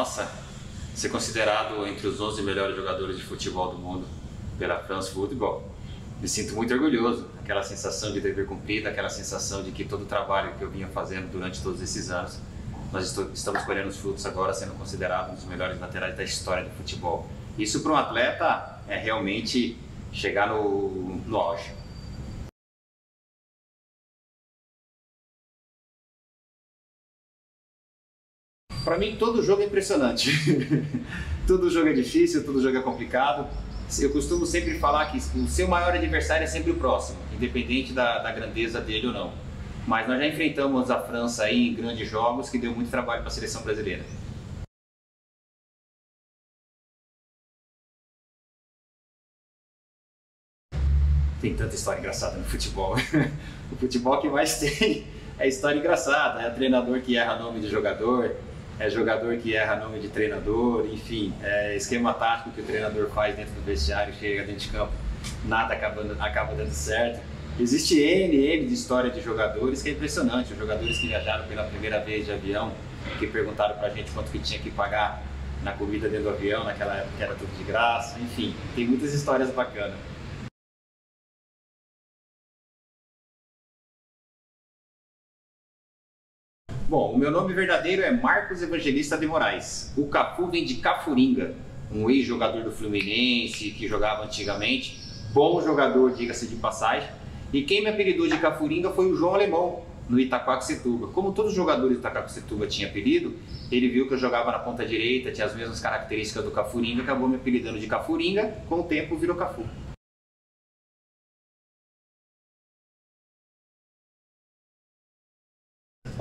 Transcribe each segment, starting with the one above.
Nossa, ser considerado entre os 11 melhores jogadores de futebol do mundo pela France Football, me sinto muito orgulhoso. Aquela sensação de dever cumprido, aquela sensação de que todo o trabalho que eu vinha fazendo durante todos esses anos, nós estamos colhendo os frutos agora, sendo considerado um dos melhores laterais da história do futebol. Isso para um atleta é realmente chegar no, no auge. Para mim, todo jogo é impressionante. todo jogo é difícil, todo jogo é complicado. Eu costumo sempre falar que o seu maior adversário é sempre o próximo, independente da, da grandeza dele ou não. Mas nós já enfrentamos a França aí em grandes jogos que deu muito trabalho para a seleção brasileira. Tem tanta história engraçada no futebol. o futebol que mais tem é história engraçada. É treinador que erra nome de jogador, é jogador que erra nome de treinador, enfim, é esquema tático que o treinador faz dentro do vestiário, chega dentro de campo, nada acaba, acaba dando certo. Existe N, N de história de jogadores que é impressionante. Os jogadores que viajaram pela primeira vez de avião, que perguntaram pra gente quanto que tinha que pagar na comida dentro do avião, naquela época que era tudo de graça, enfim, tem muitas histórias bacanas. Bom, o meu nome verdadeiro é Marcos Evangelista de Moraes. O Cafu vem de Cafuringa, um ex-jogador do Fluminense que jogava antigamente. Bom jogador, diga-se de passagem. E quem me apelidou de Cafuringa foi o João Alemão, no Itaquaquecetuba. Como todos os jogadores do Itaquaquecetuba tinham apelido, ele viu que eu jogava na ponta direita, tinha as mesmas características do Cafuringa, acabou me apelidando de Cafuringa, com o tempo virou Cafu.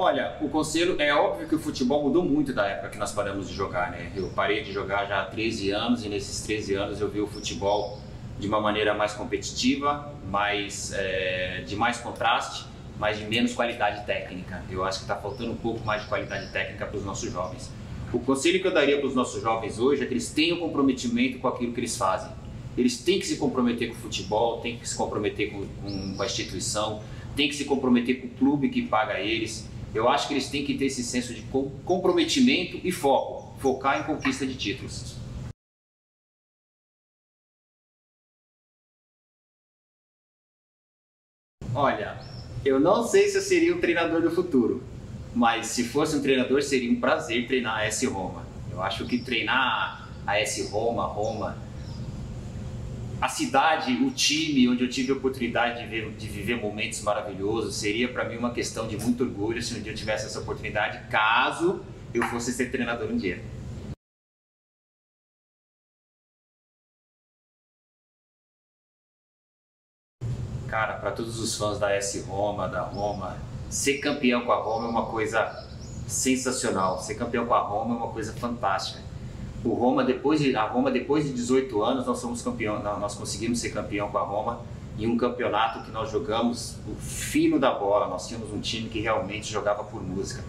Olha, o conselho é óbvio que o futebol mudou muito da época que nós paramos de jogar, né? Eu parei de jogar já há 13 anos e nesses 13 anos eu vi o futebol de uma maneira mais competitiva, mais é, de mais contraste, mas de menos qualidade técnica. Eu acho que está faltando um pouco mais de qualidade técnica para os nossos jovens. O conselho que eu daria para os nossos jovens hoje é que eles tenham comprometimento com aquilo que eles fazem. Eles têm que se comprometer com o futebol, têm que se comprometer com, com a instituição, têm que se comprometer com o clube que paga eles eu acho que eles têm que ter esse senso de comprometimento e foco, focar em conquista de títulos. Olha, eu não sei se eu seria um treinador do futuro, mas se fosse um treinador seria um prazer treinar a S Roma. Eu acho que treinar a S Roma, Roma, a cidade, o time onde eu tive a oportunidade de, ver, de viver momentos maravilhosos, seria para mim uma questão de muito orgulho se um dia eu tivesse essa oportunidade, caso eu fosse ser treinador um dia. Cara, para todos os fãs da S Roma, da Roma, ser campeão com a Roma é uma coisa sensacional. Ser campeão com a Roma é uma coisa fantástica o Roma depois de a Roma depois de 18 anos nós somos campeão nós conseguimos ser campeão com a Roma em um campeonato que nós jogamos o fino da bola. Nós tínhamos um time que realmente jogava por música.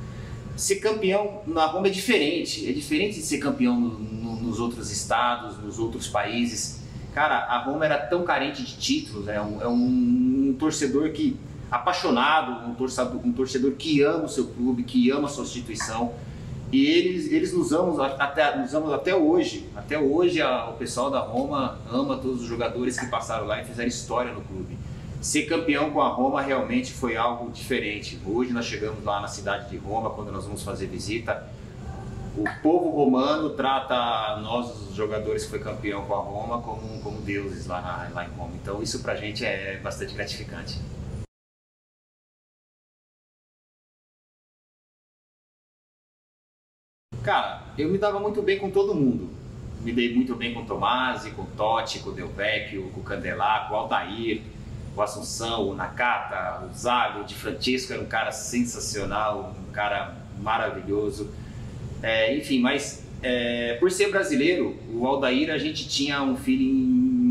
Ser campeão na Roma é diferente é diferente de ser campeão no, no, nos outros estados nos outros países. Cara a Roma era tão carente de títulos é um, é um, um torcedor que apaixonado um torcedor, um torcedor que ama o seu clube que ama a sua instituição e eles, eles nos, amam até, nos amam até hoje. Até hoje a, o pessoal da Roma ama todos os jogadores que passaram lá e fizeram história no clube. Ser campeão com a Roma realmente foi algo diferente. Hoje nós chegamos lá na cidade de Roma, quando nós vamos fazer visita. O povo romano trata nós, os jogadores que foi campeão com a Roma, como, como deuses lá, na, lá em Roma. Então isso pra gente é bastante gratificante. Cara, eu me dava muito bem com todo mundo. Me dei muito bem com o Tomasi, com o Totti, com o Del Vecchio, com o Candelá, com o Altair, o Assunção, o Nakata, o Zago, o Di Francesco era um cara sensacional, um cara maravilhoso. É, enfim, mas é, por ser brasileiro, o Aldair a gente tinha um feeling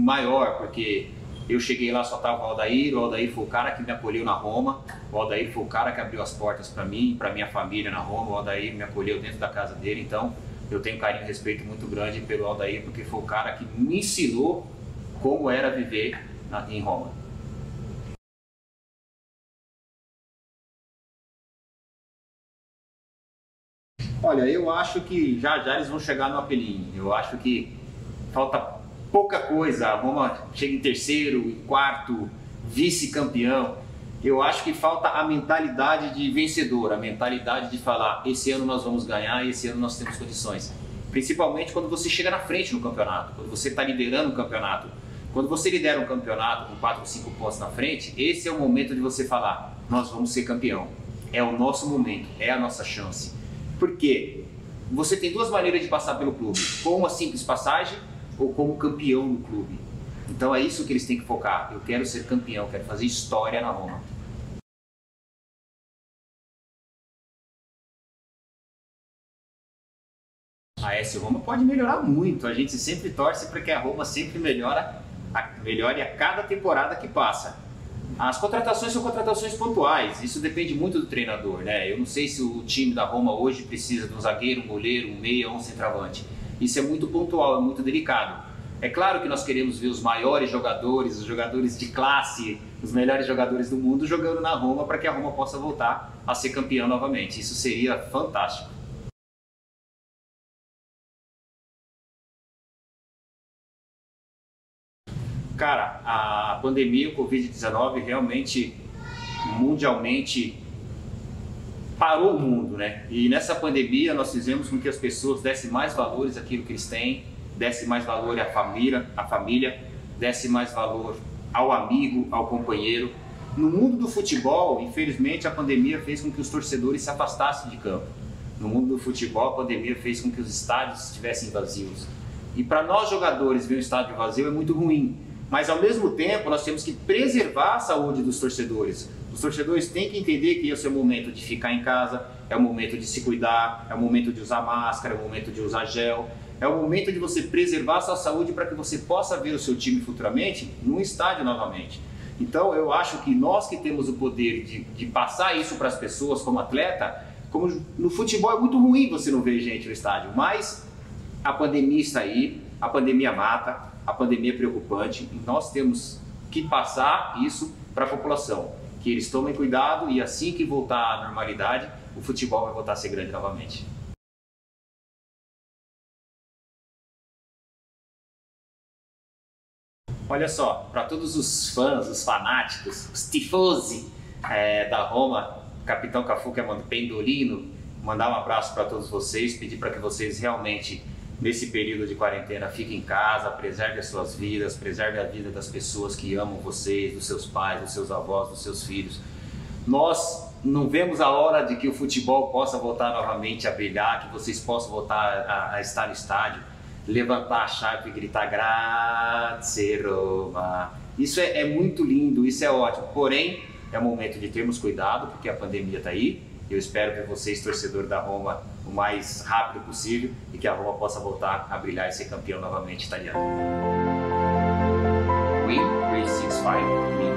maior, porque eu cheguei lá, só tava o Aldair, o Aldair foi o cara que me acolheu na Roma, o Aldair foi o cara que abriu as portas para mim, para minha família na Roma, o Aldair me acolheu dentro da casa dele, então eu tenho carinho e respeito muito grande pelo Aldair, porque foi o cara que me ensinou como era viver na, em Roma. Olha, eu acho que já já eles vão chegar no apelinho. Eu acho que falta pouca coisa. A Roma chega em terceiro, em quarto, vice-campeão. Eu acho que falta a mentalidade de vencedor, a mentalidade de falar: esse ano nós vamos ganhar, esse ano nós temos condições. Principalmente quando você chega na frente no campeonato, quando você está liderando o campeonato. Quando você lidera um campeonato com 4 ou 5 pontos na frente, esse é o momento de você falar: nós vamos ser campeão. É o nosso momento, é a nossa chance. Por quê? Você tem duas maneiras de passar pelo clube: com uma simples passagem ou como campeão no clube. Então é isso que eles têm que focar. Eu quero ser campeão, quero fazer história na Roma. A S Roma pode melhorar muito. A gente sempre torce para que a Roma sempre melhora, melhore a cada temporada que passa. As contratações são contratações pontuais, isso depende muito do treinador, né? Eu não sei se o time da Roma hoje precisa de um zagueiro, um goleiro, um meia ou um centroavante. Isso é muito pontual, é muito delicado. É claro que nós queremos ver os maiores jogadores, os jogadores de classe, os melhores jogadores do mundo jogando na Roma para que a Roma possa voltar a ser campeã novamente. Isso seria fantástico. Cara, a pandemia, o Covid-19 realmente mundialmente parou o mundo, né? E nessa pandemia nós fizemos com que as pessoas dessem mais valores àquilo que eles têm, dessem mais valor à família, à família, dessem mais valor ao amigo, ao companheiro. No mundo do futebol, infelizmente, a pandemia fez com que os torcedores se afastassem de campo. No mundo do futebol, a pandemia fez com que os estádios estivessem vazios. E para nós jogadores ver um estádio vazio é muito ruim, mas ao mesmo tempo nós temos que preservar a saúde dos torcedores. Os torcedores têm que entender que esse é o momento de ficar em casa, é o momento de se cuidar, é o momento de usar máscara, é o momento de usar gel, é o momento de você preservar a sua saúde para que você possa ver o seu time futuramente no estádio novamente. Então eu acho que nós que temos o poder de, de passar isso para as pessoas como atleta, como no futebol é muito ruim você não ver gente no estádio, mas a pandemia está aí, a pandemia mata, a pandemia é preocupante e nós temos que passar isso para a população. Que eles tomem cuidado e assim que voltar à normalidade, o futebol vai voltar a ser grande novamente. Olha só, para todos os fãs, os fanáticos, os tifosi é, da Roma, Capitão Cafu, que é Pendolino, mandar um abraço para todos vocês, pedir para que vocês realmente nesse período de quarentena, fique em casa, preserve as suas vidas, preserve a vida das pessoas que amam vocês, dos seus pais, dos seus avós, dos seus filhos. Nós não vemos a hora de que o futebol possa voltar novamente a brilhar, que vocês possam voltar a, a estar no estádio, levantar a chave e gritar grazie Roma. Isso é, é muito lindo, isso é ótimo. Porém, é momento de termos cuidado, porque a pandemia está aí. Eu espero ver vocês, torcedor da Roma, o mais rápido possível e que a Roma possa voltar a brilhar e ser campeão novamente italiano. Win 365